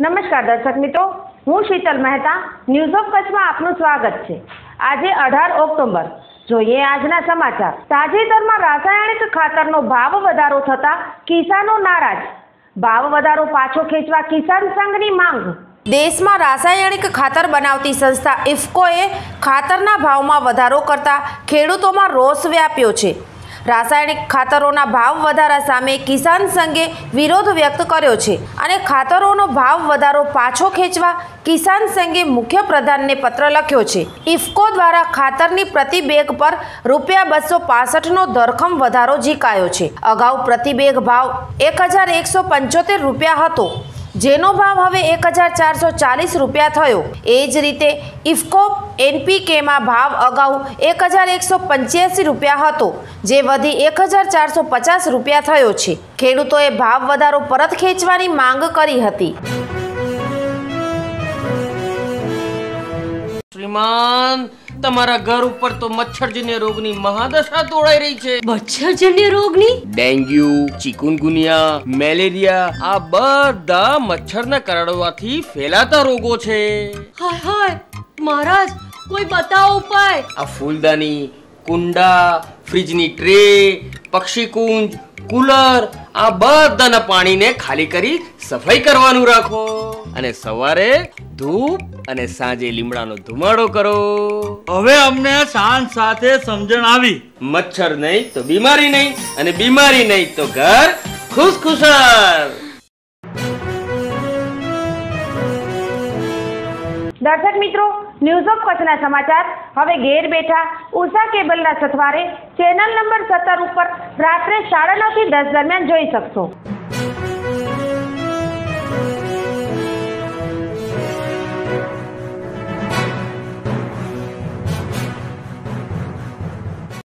નમસ્કાર દર્શક મિત્રો, હું શીતલ મહેતા ન્યૂઝ ઓફ કચ્છમાં આપનું સ્વાગત છે. આજે અઢાર ઓક્ટોબર. જોઈએ આજના સમાચાર. તાજેતરમાં રાસાયણિક ખાતરનો ભાવ વધારો થતા કિસાનો નારાજ. ભાવ વધારો પાછો ખેંચવા કિસાન સંઘની માંગ. દેશમાં રાસાયણિક ખાતર બનાવતી સંસ્થા ઇફકોએ ખાતરના ભાવમાં વધારો કરતા ખેડૂતોમાં રોષ વ્યાપ્યો છે. રાસાયણિક ખાતરોના ભાવ વધારા સામે કિસાન સંઘે વિરોધ વ્યક્ત કર્યો છે અને ખાતરોનો ભાવ વધારો પાછો ખેંચવા કિસાન સંઘે મુખ્ય પ્રધાનને પત્ર લખ્યો છે. ઇફકો દ્વારા ખાતરની પ્રતિ બેગ પર રૂપિયા બસો પાસઠનો ધરખમ વધારો ઝીકાયો છે. અગાઉ પ્રતિ બેગ ભાવ એક હજાર એકસો પંચોતેર રૂપિયા હતો. જેનો ભાવ હવે એક હજાર ચારસો ચાલીસ રૂપિયા થયો. એ જ રીતે ઇફકો એનપીકેમાં ભાવ અગાઉ એક હજાર એકસો પંચ્યાસી રૂપિયા હતો જે વધી એક હજાર ચારસો પચાસ રૂપિયા થયો છે. ખેડૂતોએ ભાવ વધારો પરત ખેંચવાની માંગ કરી હતી. શ્રીમાન તમારા ઘર ઉપર તો મચ્છરજન્ય રોગની મહાદશા તોડાઈ રહી છે. મચ્છરજન્ય રોગની? ડેન્ગ્યુ ચિકુનગુનિયા મેલેરિયા આ બધા મચ્છરના કરડવાથી ફેલાતા રોગો છે. હાય હાય મહારાજ કોઈ બતાવો ઉપાય? આ ફૂલદાની કુંડા ફ્રીજની ટ્રે પક્ષીકુંજ કુલર આ બધાના પાણીને ખાલી કરી સફાઈ કરવાનું રાખો. અને સવારે ધૂપ અને સાંજે લીમડાનો ધુમાડો કરો. હવે અમને સાંજ સાથે સમજણ આવી. મચ્છર નહીં તો બીમારી નહીં અને બીમારી નહીં તો ઘર ખુશખુશાલ. દર્શક મિત્રો ન્યૂઝ ઓફ કચ્છના સમાચાર. હવે ઘેર બેઠા ઉષા કેબલના સથવારે ચેનલ નંબર સત્તર ઉપર રાત્રે સાડા નવથી દસ દરમિયાન જોઈ શકશો.